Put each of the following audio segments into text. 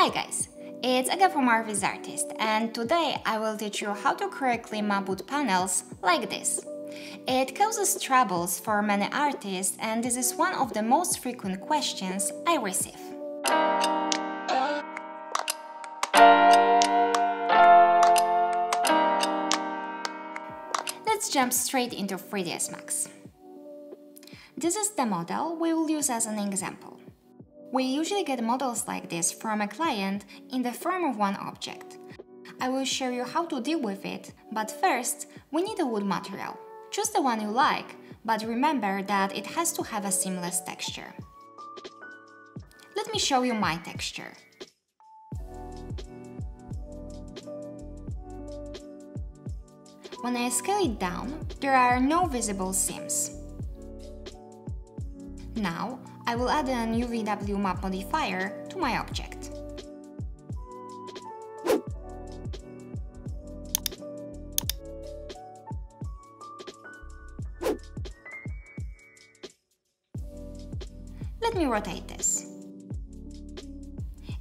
Hi guys, it's Aga from Arch Viz Artist and today I will teach you how to correctly map wood panels like this. It causes troubles for many artists and this is one of the most frequent questions I receive. Let's jump straight into 3ds Max. This is the model we will use as an example. We usually get models like this from a client in the form of one object. I will show you how to deal with it, but first, we need a wood material. Choose the one you like, but remember that it has to have a seamless texture. Let me show you my texture. When I scale it down, there are no visible seams. Now, I will add an UVW map modifier to my object. Let me rotate this.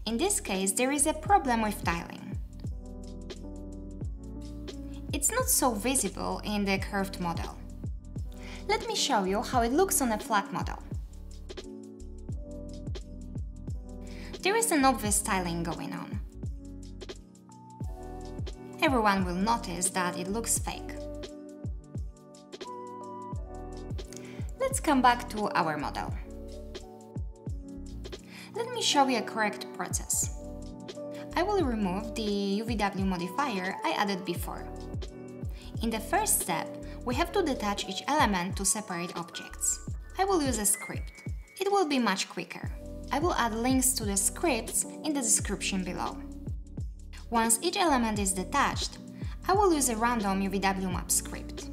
In this case, there is a problem with tiling. It's not so visible in the curved model. Let me show you how it looks on a flat model. There is an obvious tiling going on. Everyone will notice that it looks fake. Let's come back to our model. Let me show you a correct process. I will remove the UVW modifier I added before. In the first step, we have to detach each element to separate objects. I will use a script. It will be much quicker. I will add links to the scripts in the description below. Once each element is detached, I will use a random UVW map script.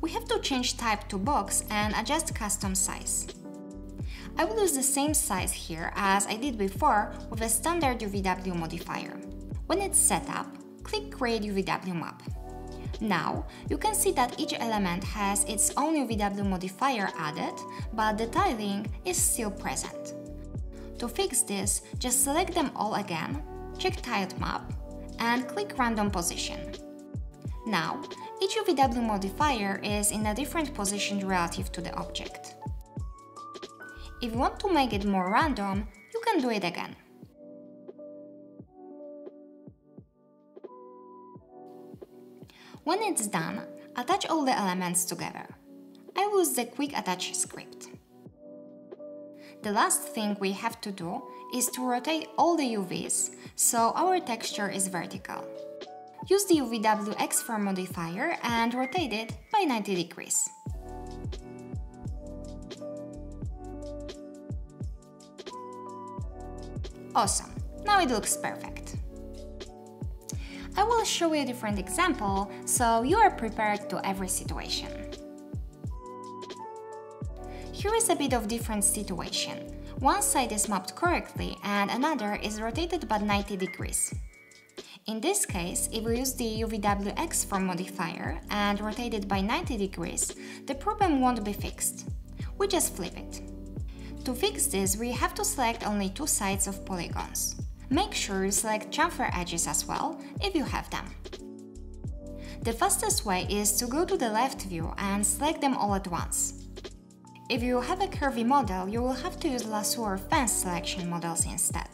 We have to change type to box and adjust custom size. I will use the same size here as I did before with a standard UVW modifier. When it's set up, click Create UVW map. Now, you can see that each element has its own UVW modifier added, but the tiling is still present. To fix this, just select them all again, check Tiled Map, and click Random Position. Now, each UVW modifier is in a different position relative to the object. If you want to make it more random, you can do it again. When it's done, attach all the elements together. I use the Quick Attach script. The last thing we have to do is to rotate all the UVs, so our texture is vertical. Use the UVW X-Form modifier and rotate it by 90 degrees. Awesome, now it looks perfect. I will show you a different example, so you are prepared to every situation. Here is a bit of different situation. One side is mapped correctly and another is rotated by 90 degrees. In this case, if we use the UVW X-Form modifier and rotate it by 90 degrees, the problem won't be fixed. We just flip it. To fix this, we have to select only two sides of polygons. Make sure you select chamfer edges as well, if you have them. The fastest way is to go to the left view and select them all at once. If you have a curvy model, you will have to use lasso or fence selection models instead.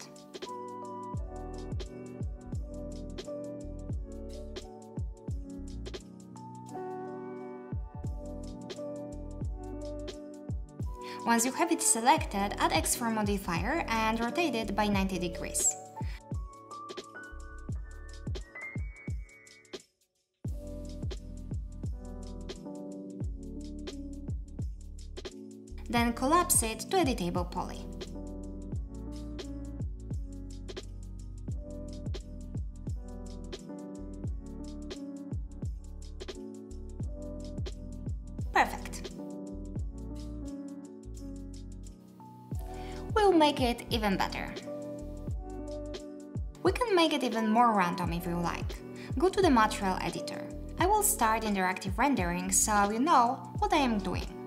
Once you have it selected, add X-Form modifier and rotate it by 90 degrees. Then collapse it to editable poly. Perfect. We'll make it even better. We can make it even more random if you like. Go to the material editor. I will start interactive rendering so you know what I am doing.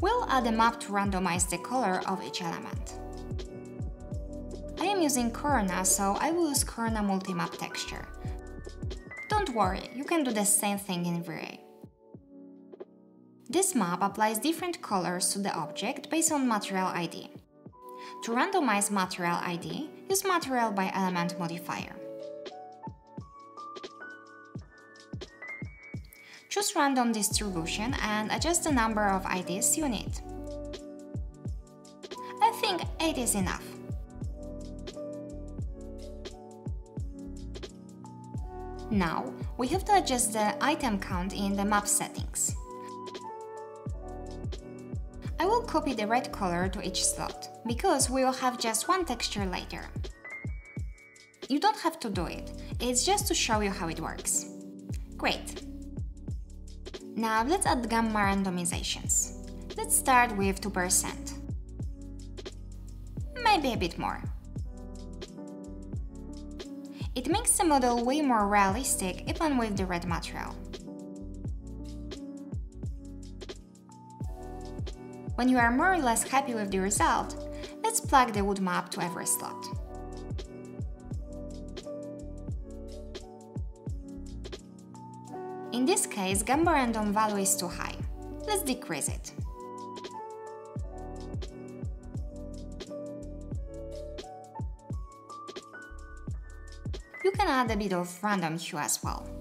We'll add a map to randomize the color of each element. I am using Corona, so I will use Corona Multimap texture. Don't worry, you can do the same thing in V-Ray. This map applies different colors to the object based on material ID. To randomize material ID, use Material by Element modifier. Choose random distribution and adjust the number of IDs you need. I think 8 is enough. Now, we have to adjust the item count in the map settings. I will copy the red color to each slot, because we will have just one texture later. You don't have to do it, it's just to show you how it works. Great! Now let's add gamma randomizations. Let's start with 2%. Maybe a bit more. It makes the model way more realistic even with the red material. When you are more or less happy with the result, let's plug the wood map to every slot. In this case, gamma random value is too high. Let's decrease it. You can add a bit of random hue as well.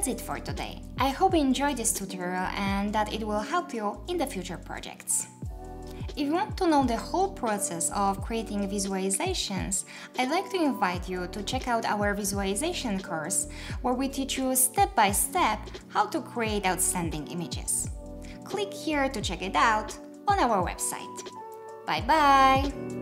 That's it for today. I hope you enjoyed this tutorial and that it will help you in the future projects. If you want to know the whole process of creating visualizations, I'd like to invite you to check out our visualization course, where we teach you step by step how to create outstanding images. Click here to check it out on our website. Bye bye!